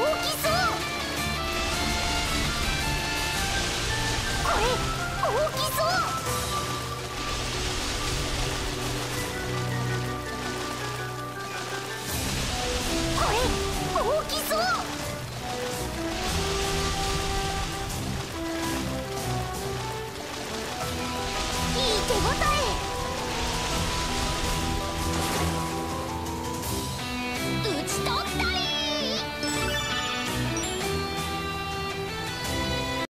大きそうこれ